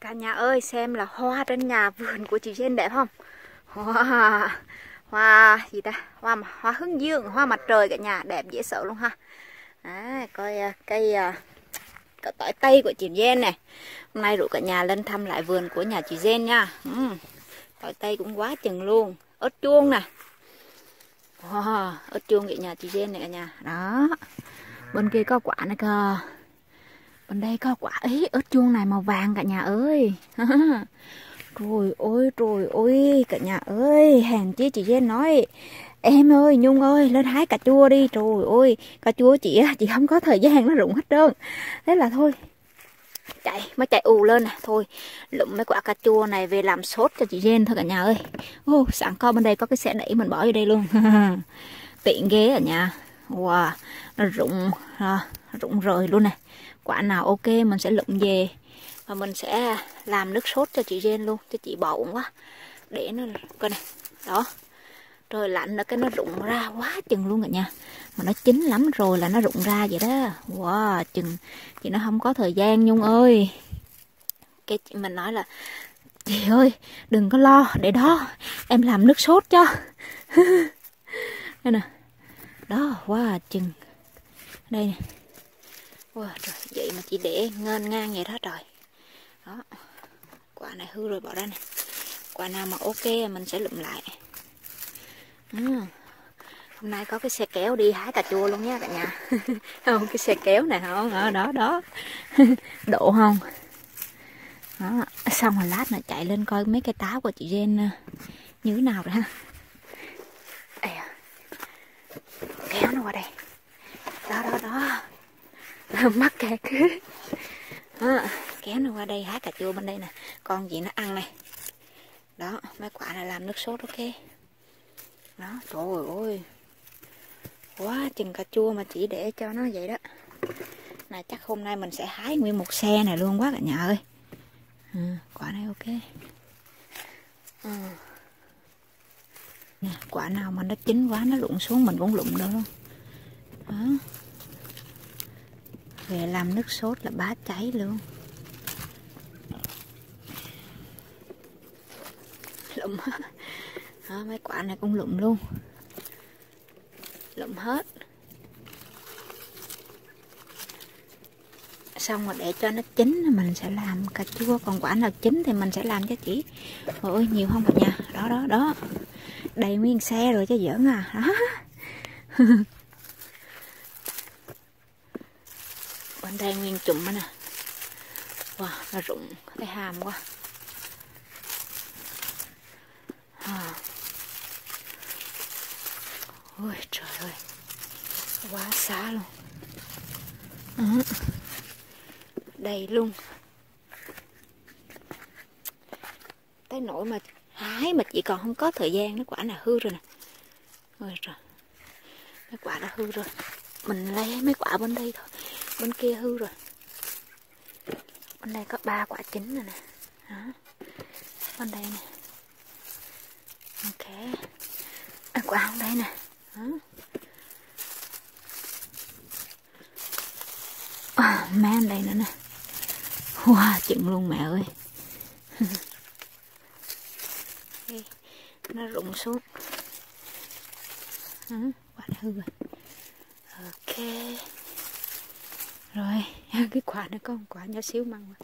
Cả nhà ơi xem là hoa trên nhà vườn của chị Dên đẹp không? Hoa hoa gì ta? Hoa hoa hướng dương, hoa mặt trời cả nhà đẹp dễ sợ luôn ha. À, coi à, cây uh, tỏi tây của chị Dên này. Hôm nay rủ cả nhà lên thăm lại vườn của nhà chị Dên nha. uhm, tỏi tây cũng quá chừng luôn. Ớt chuông nè. Wow, ớt chuông của nhà chị Dên này cả nhà. Đó. Bên kia có quả này cơ. Bên đây có quả ý ớt chuông này màu vàng cả nhà ơi. Trời ơi, trời ơi, cả nhà ơi, hèn chi chị Dên nói. Em ơi, Nhung ơi, lên hái cà chua đi. Trời ơi, cà chua chị chị không có thời gian nó rụng hết trơn. Thế là thôi Chạy, mới chạy ù lên nè. Thôi, lụm mấy quả cà chua này về làm sốt cho chị Dên thôi cả nhà ơi. Ô, sẵn co bên đây có cái xe đẩy mình bỏ vô đây luôn. Tiện ghế ở nhà. Wow, nó rụng, à, rụng rời luôn nè. Quả nào ok, mình sẽ lụm về. Và mình sẽ làm nước sốt cho chị Jen luôn, cho chị bỏ quá. Để nó, coi này đó. Trời, lạnh là cái nó rụng ra quá chừng luôn cả nha. Mà nó chín lắm rồi là nó rụng ra vậy đó. Wow, chừng. Chị nó không có thời gian, nhung ơi. Cái chị mình nói là, chị ơi, đừng có lo, để đó, em làm nước sốt cho. Đây nè. Đó, wow, chừng. Đây nè wow trời, vậy mà chị để ngên ngang vậy đó, trời. Đó, quả này hư rồi, bỏ ra này quả nào mà ok mình sẽ lụm lại. Ừ. hôm nay có cái xe kéo đi hái cà chua luôn nha cả nhà. Không, cái xe kéo này không đó đó đó. Độ không? Đó, xong rồi lát nữa chạy lên coi mấy cái táo của chị Jen ờ, như thế nào rồi ha Đây à. kéo nó qua đây đó đó đó mắc kẹt. Ờ, đó kéo nó qua đây hái cà chua bên đây nè. Con gì nó ăn này. Đó mấy quả này làm nước sốt ok. Đó trời ơi. Quá chừng cà chua mà chỉ để cho nó vậy đó. Này chắc hôm nay mình sẽ hái nguyên một xe này luôn quá cả nhà ơi. Ừ, quả này ok. Ừ. nè, quả nào mà nó chín quá nó lụng xuống mình cũng lụng đâu luôn. Đó về làm nước sốt là bá cháy luôn. Lụm hết. Đó, mấy quả này cũng lụm luôn. Lụm hết. Xong rồi để cho nó chín mình sẽ làm cà chua. Còn quả nào chín thì mình sẽ làm cho chị. Ôi nhiều không cả nhà? Đó đó đó. Đầy nguyên xe rồi chứ giỡn à. Đó bên đây nguyên chùm nè. Wow nó rụng cái hàm quá. À. ôi, trời ơi. Quá xá luôn. Ừ. đầy luôn. Tới nỗi mà hái mà chỉ còn không có thời gian, nó quả nào hư rồi nè. Ôi trời. Mấy quả đã hư rồi. Mình lấy mấy quả bên đây thôi. Bên kia hư rồi bên đây có ba quả chín rồi nè. Đó. bên đây nè. Ok. À, quả không đây nè. Đó. À, má anh đây nữa nè. Wow chừng luôn mẹ ơi. Nó rụng xuống. Đó, quả hư rồi. Ok. Rồi. cái quả nó có một quả nhỏ xíu măng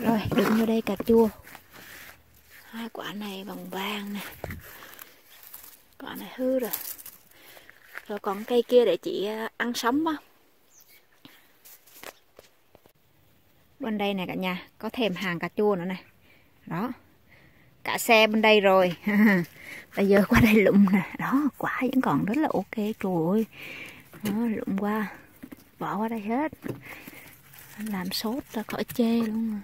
rồi đựng vô đây cà chua. Hai quả này vàng vàng nè. Quả này hư rồi. Rồi còn cây kia để chị à, ăn sống á. Bên đây này cả nhà có thêm hàng cà chua nữa này đó. Cả xe bên đây rồi. Bây giờ qua đây lụm nè. Đó quả vẫn còn rất là ok trời ơi. Đó, lụm qua bỏ qua đây hết làm sốt ra khỏi chê luôn à.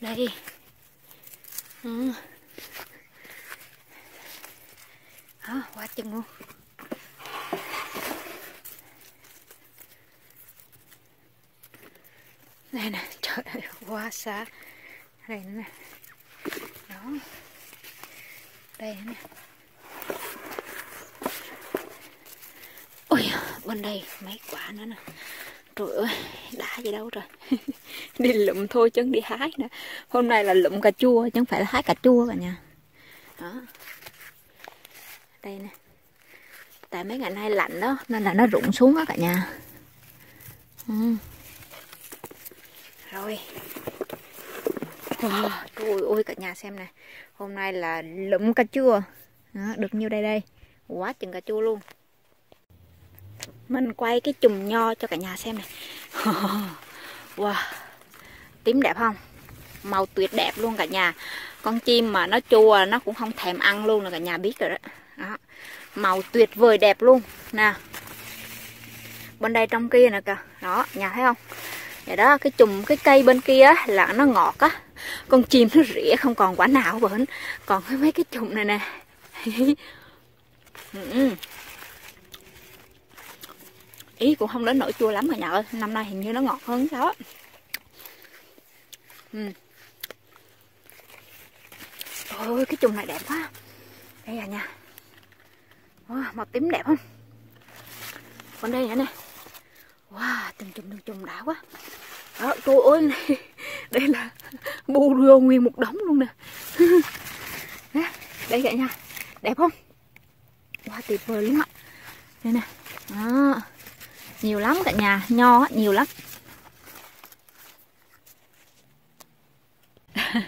đây. Ừ. đó quá chừng luôn. Đây nè, trời ơi quá xa đây nữa nè. Đó. Đây nè. Ôi, bên đây mấy quả nữa nè trời ơi đã gì đâu rồi. Đi lụm thôi chứ đi hái nữa. Hôm nay là lụm cà chua chứ không phải là hái cà chua cả nhà. Đó. Đây nè. Tại mấy ngày nay lạnh đó nên là nó rụng xuống á cả nhà. Ừ. rồi. Wow, trời ơi cả nhà xem nè. Hôm nay là lụm cà chua. Đó, được nhiêu đây đây? Quá chừng cà chua luôn mình quay cái chùm nho cho cả nhà xem này. Wow tím đẹp không? Màu tuyệt đẹp luôn cả nhà. Con chim mà nó chua nó cũng không thèm ăn luôn là cả nhà biết rồi đó, đó. màu tuyệt vời đẹp luôn. Nè bên đây trong kia nè kìa. Đó nhà thấy không? Vậy đó cái chùm cái cây bên kia là nó ngọt á. Con chim nó rỉa không còn quả nào bển còn cái mấy cái chùm này nè. Ừ ý cũng không đến nỗi chua lắm mà nhở năm nay hình như nó ngọt hơn đó. Ừ. ôi cái chùm này đẹp quá. Đây à nha. Wow, màu tím đẹp không? Còn đây nữa nè? Wow từng chùm từng chùm đã quá. Đó trời ơi này. Đây là bu rô nguyên một đống luôn nè. Đây cả nha. Đẹp không? Quá wow, tuyệt vời lắm, ạ đây nè. Đó nhiều lắm cả nhà, nho nhiều lắm.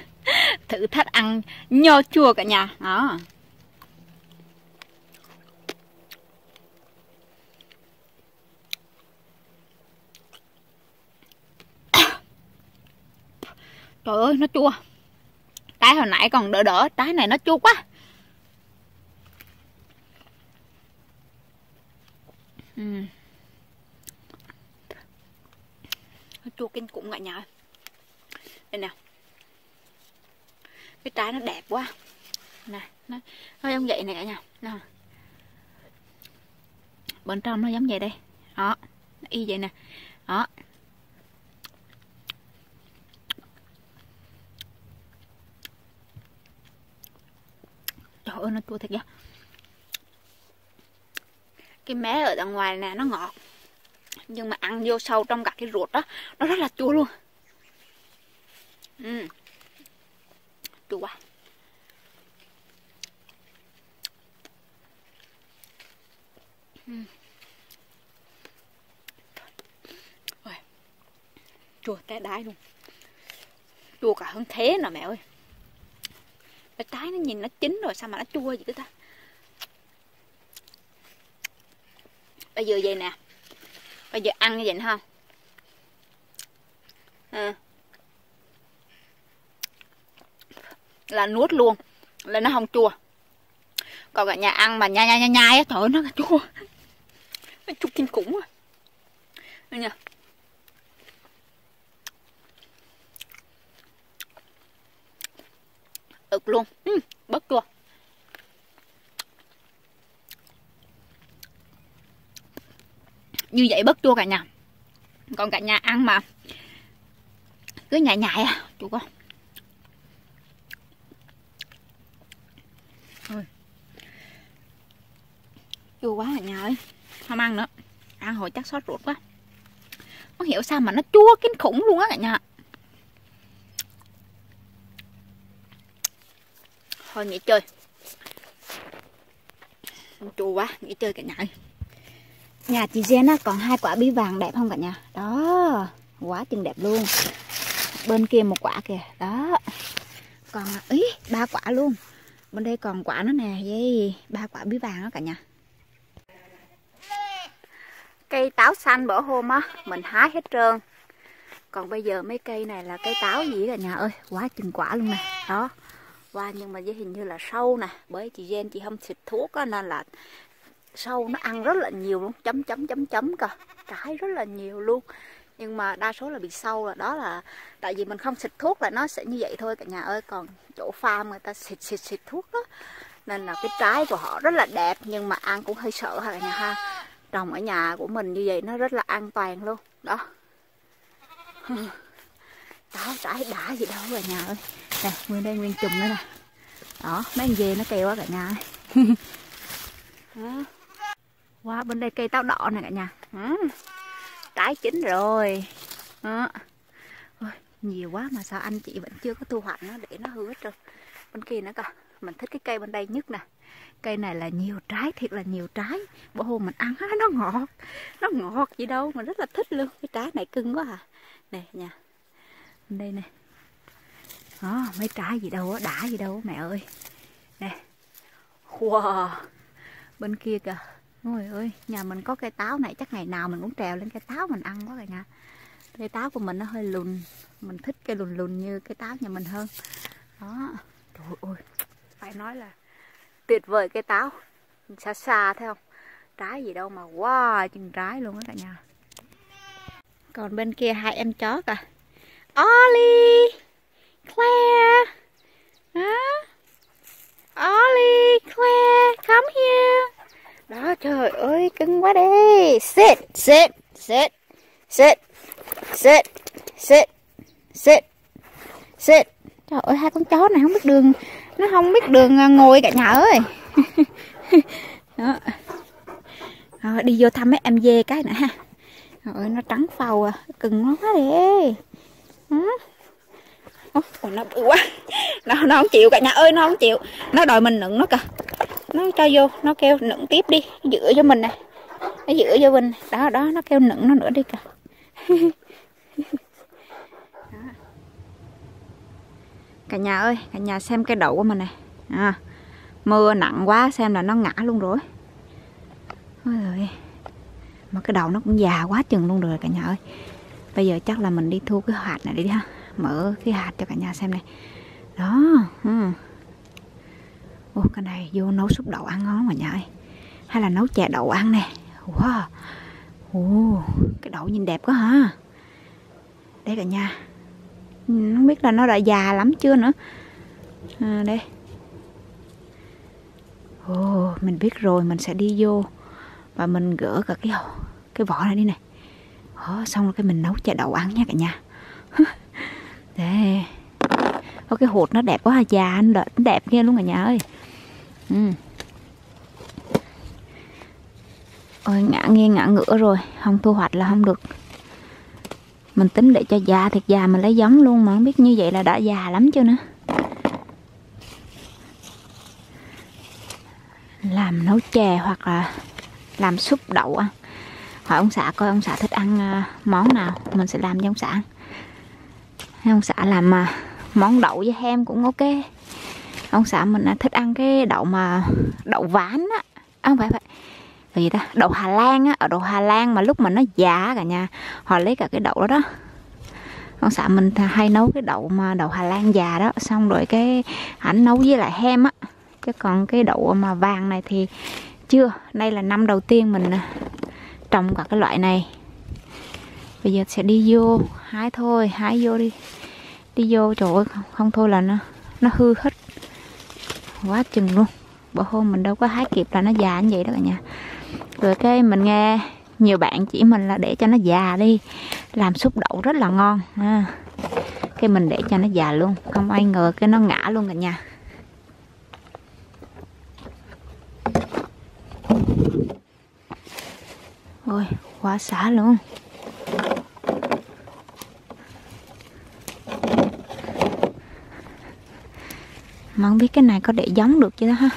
Thử thách ăn nho chua cả nhà. Đó. Trời ơi, nó chua. Trái hồi nãy còn đỡ đỡ trái này nó chua quá. Ừ. nó chua kinh cũng cả nhà đây nè. Cái trái nó đẹp quá. Nè nó, nó giống vậy nè cả nhà. Nè. bên trong nó giống vậy đây. Đó y vậy nè. Đó. Trời ơi nó chua thật vậy cái mé ở đằng ngoài nè nó ngọt nhưng mà ăn vô sâu trong cả cái ruột đó, nó rất là chua luôn. Ừ. chua quá. Ừ. chua té đái luôn. Chua cả hơn thế nè mẹ ơi. Cái trái nó nhìn nó chín rồi, sao mà nó chua vậy ta? Bây giờ vậy nè bây giờ ăn như vậy ha? À. là nuốt luôn là nó không chua. Còn cả nhà ăn mà nhai nhai nhai nhai á trời ơi nó là chua. Nó chua kinh khủng à đây nha. Ực luôn. Ừ, bớt chua như vậy bớt chua cả nhà. Còn cả nhà ăn mà. Cứ nhại nhại à chú con. Chua quá cả nhà ơi. Không ăn nữa. Ăn hồi chắc sót ruột quá. Không hiểu sao mà nó chua kinh khủng luôn á cả nhà. Thôi nghỉ chơi. Chua quá, nghỉ chơi cả nhà ơi nhà chị Jen á còn hai quả bí vàng đẹp không cả nhà? Đó quá chừng đẹp luôn. Bên kia một quả kìa đó. Còn ý ba quả luôn. Bên đây còn quả nữa nè với ba quả bí vàng đó cả nhà. Cây táo xanh bữa hôm á mình hái hết trơn. Còn bây giờ mấy cây này là cây táo gì cả nhà ơi quá chừng quả luôn nè đó. Qua nhưng mà với hình như là sâu nè bởi chị Jen chị không xịt thuốc á, nên là sâu nó ăn rất là nhiều luôn, chấm chấm chấm chấm cơ. Trái rất là nhiều luôn. Nhưng mà đa số là bị sâu là đó là tại vì mình không xịt thuốc là nó sẽ như vậy thôi cả nhà ơi. Còn chỗ farm người ta xịt xịt xịt thuốc đó. Nên là cái trái của họ rất là đẹp nhưng mà ăn cũng hơi sợ ha cả nhà ha. Trồng ở nhà của mình như vậy nó rất là an toàn luôn. Đó. Đó, trái đã gì đâu cả nhà ơi. Nè, nguyên đây nguyên chùm nữa nè. Đó, mấy anh dê nó kêu quá cả nhà ơi. wow bên đây cây táo đỏ này cả nhà. Ừ, trái chín rồi. Ôi, nhiều quá mà sao anh chị vẫn chưa có thu hoạch nó để nó hư hết rồi bên kia nữa coi mình thích cái cây bên đây nhất nè. Cây này là nhiều trái thiệt là nhiều trái. Bữa hôm mình ăn nó ngọt. Nó ngọt gì đâu mình rất là thích luôn. Cái trái này cưng quá à. Nè nha bên đây nè. Đó mấy trái gì đâu á đã gì đâu mẹ ơi. Nè. Wow. Bên kia kìa. Ôi ơi, nhà mình có cây táo này chắc ngày nào mình cũng trèo lên cây táo mình ăn quá rồi nha. Cây táo của mình nó hơi lùn Mình thích cây lùn lùn như cây táo nhà mình hơn. Đó. Trời ơi, phải nói là tuyệt vời cây táo. Xa xa thấy không? Trái gì đâu mà wow, chừng trái luôn á cả nhà. Còn bên kia hai em chó cả Ollie! Claire! Hả? Ollie Claire come here! Đó trời ơi cứng quá đi. Sit sit sit sit sit sit sit sit trời ơi hai con chó này không biết đường nó không biết đường à, ngồi cả nhà ơi. Đó. Rồi, đi vô thăm mấy em dê cái nữa ha. Trời ơi nó trắng phàu à cưng nó quá đi. Ủa, nó bự quá. Nó, nó không chịu cả nhà ơi nó không chịu. Nó đòi mình nựng nó kìa nó cho vô nó kêu nựng tiếp đi dựa cho mình này nó dựa cho mình đó đó nó kêu nựng nó nữa đi kìa. Cả nhà ơi cả nhà xem cái đậu của mình này à, mưa nặng quá xem là nó ngã luôn rồi. Ôi rồi mà cái đầu nó cũng già quá chừng luôn rồi cả nhà ơi. Bây giờ chắc là mình đi thu cái hạt này đi ha. Mở cái hạt cho cả nhà xem này. Đó ừ. Ồ, cái này vô nấu súp đậu ăn ngon mà nhà hay là nấu chè đậu ăn nè. Wow Ồ, cái đậu nhìn đẹp quá ha. Đây cả nhà. Không biết là nó đã già lắm chưa nữa. À, đây. Ồ, mình biết rồi mình sẽ đi vô và mình gỡ cả cái cái vỏ này đi này Ồ, xong rồi cái mình nấu chè đậu ăn nha cả nhà. Đây. Có cái hột nó đẹp quá già anh đẹp kia luôn cả nhà ơi ừ. ôi, ngã nghiêng ngã ngửa rồi. Không thu hoạch là không được. Mình tính để cho già thiệt già mình lấy giống luôn mà không biết như vậy là đã già lắm chưa nữa. Làm nấu chè hoặc là làm súp đậu ăn. Hỏi ông xã coi ông xã thích ăn à, món nào. Mình sẽ làm cho ông xã ông xã làm à, món đậu với hem cũng ok ông xã mình thích ăn cái đậu mà đậu ván á. À, không phải phải. Cái gì ta? Đậu Hà Lan á. Ở đậu Hà Lan mà lúc mà nó già cả nhà họ lấy cả cái đậu đó đó. Ông xã mình hay nấu cái đậu mà đậu Hà Lan già đó xong rồi cái ảnh nấu với lại hem á. Chứ còn cái đậu mà vàng này thì chưa. Đây là năm đầu tiên mình à, trồng cả cái loại này. Bây giờ sẽ đi vô hái thôi hái vô đi. Đi vô chỗ không, không thôi là nó nó hư hết quá chừng luôn. Bữa hôm mình đâu có hái kịp là nó già như vậy đó cả nhà. Rồi cái mình nghe nhiều bạn chỉ mình là để cho nó già đi. Làm súp đậu rất là ngon à. cái mình để cho nó già luôn. Không ai ngờ cái nó ngã luôn cả nhà. Ôi, quá xả luôn. Mà không biết cái này có để giống được chứ đó ha.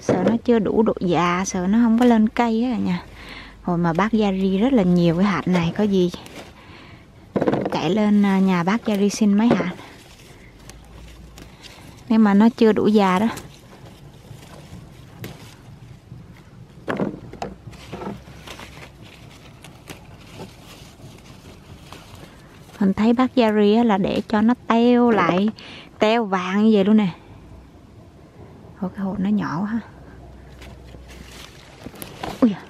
Sợ nó chưa đủ độ già, sợ nó không có lên cây á nha hồi mà bác gia ri rất là nhiều cái hạt này, có gì chạy lên à, nhà bác gia ri xin mấy hạt. Nếu mà nó chưa đủ già đó. Mình thấy bác gia ri là để cho nó teo lại teo vàng như vậy luôn nè. Ôi cái hột nó nhỏ quá ha. Ui à.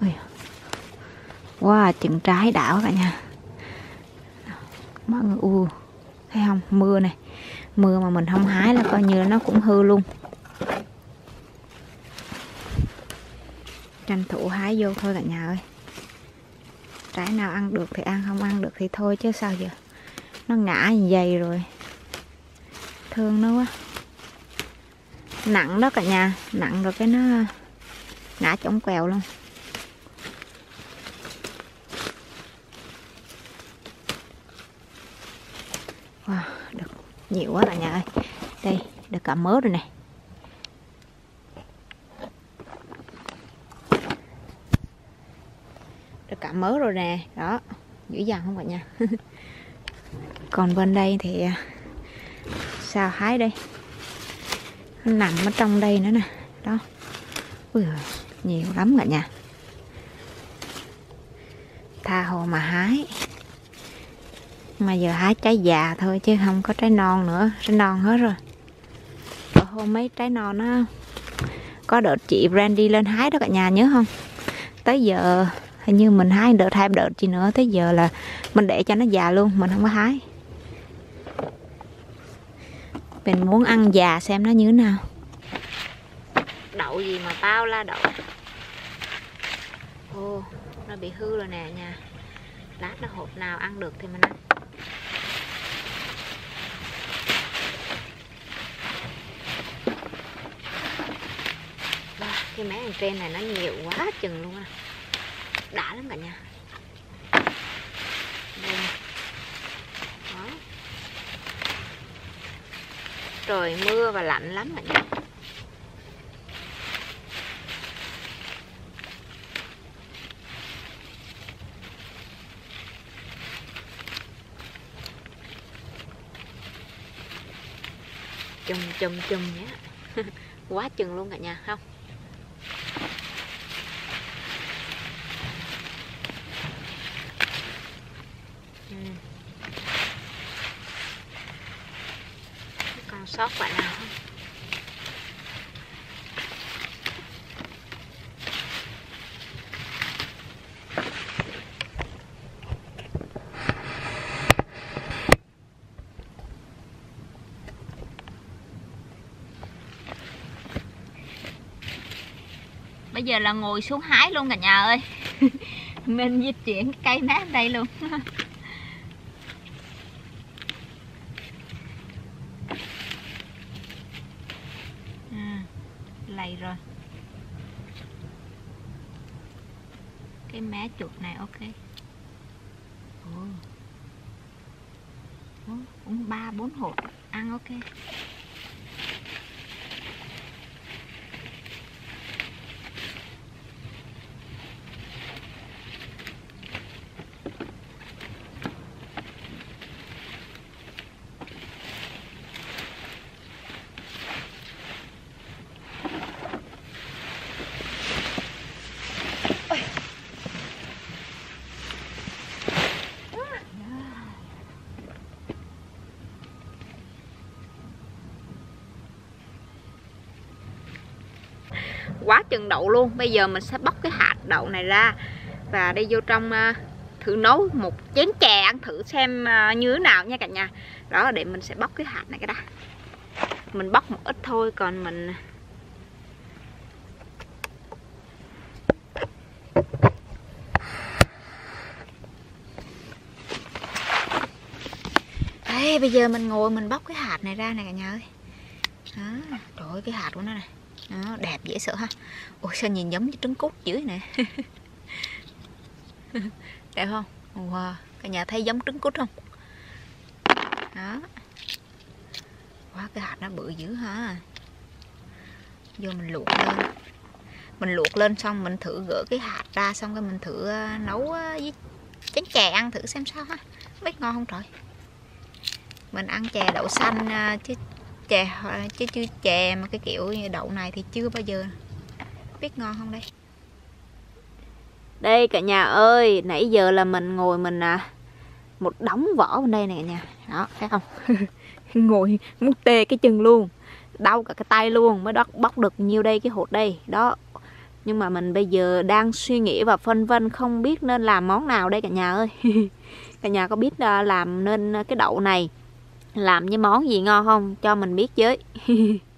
Ui à. Wow, chừng trái đảo cả nhà. Mọi người, u Thấy không, mưa này. Mưa mà mình không hái là coi như nó cũng hư luôn. Tranh thủ hái vô thôi cả nhà ơi trái nào ăn được thì ăn không ăn được thì thôi chứ sao giờ? Nó ngã dày rồi. Thương nó quá. Nặng đó cả nhà. Nặng rồi cái nó ngã chống quèo luôn. Wow, được nhiều quá cả nhà ơi. Đây được cả mớ rồi này được cả mớ rồi nè. Đó dữ dằn không cả nhà. Còn bên đây thì à, sao hái đây? Nó nằm ở trong đây nữa nè. Đó. Ui, nhiều lắm cả nhà. Tha hồ mà hái. Mà giờ hái trái già thôi chứ không có trái non nữa. Trái non hết rồi. Ở hôm mấy trái non nó có đợt chị Brandy lên hái đó cả nhà nhớ không? Tới giờ hình như mình hái đợt, hai đợt gì nữa, tới giờ là mình để cho nó già luôn, mình không có hái. Mình muốn ăn già xem nó như thế nào. Đậu gì mà bao la đậu? Ô, nó bị hư rồi nè nha. Lát nó hộp nào ăn được thì mình ăn. Cái mé hàng trên này nó nhiều quá chừng luôn á đã lắm cả nhà đó. Trời mưa và lạnh lắm cả nhà chùm chùm chùm nhé. Quá chừng luôn cả nhà, không ừ. còn sót quả nào? Không bây giờ là ngồi xuống hái luôn cả nhà ơi. Mình di chuyển cái cây nát đây luôn à, lầy rồi cái mé chuột này ok. Ồ. uống ba bốn hộp. Ăn ok. Chân chừng đậu luôn. Bây giờ mình sẽ bóc cái hạt đậu này ra và đi vô trong uh, thử nấu một chén chè ăn thử xem uh, như thế nào nha cả nhà. Đó để mình sẽ bóc cái hạt này cái đã. Mình bóc một ít thôi còn mình ờ, Đấy, bây giờ mình ngồi mình bóc cái hạt này ra này cả nhà ơi. Đó, trời ơi cái hạt của nó này đó, đẹp dễ sợ ha. Ôi sao nhìn giống như trứng cút dưới nè? Đẹp không? Wow cả nhà thấy giống trứng cút không? Đó. Quá cái hạt nó bự dữ ha. Vô mình luộc lên. Mình luộc lên xong mình thử gỡ cái hạt ra xong cái mình thử ờ, nấu ờ, với chén chè ăn thử xem sao ha. Biết ngon không trời? Mình ăn chè đậu xanh ờ, chứ chè chứ chưa chè mà cái kiểu như đậu này thì chưa bao giờ biết ngon không đây? Đây cả nhà ơi nãy giờ là mình ngồi mình à, một đống vỏ bên đây này cả nhà. Đó thấy không? Ngồi muốn tê cái chân luôn đau cả cái tay luôn mới đó bóc được nhiêu đây cái hột đây. Đó nhưng mà mình bây giờ đang suy nghĩ và phân vân không biết nên làm món nào đây cả nhà ơi. Cả nhà có biết à, làm nên cái đậu này làm với món gì ngon không? Cho mình biết với.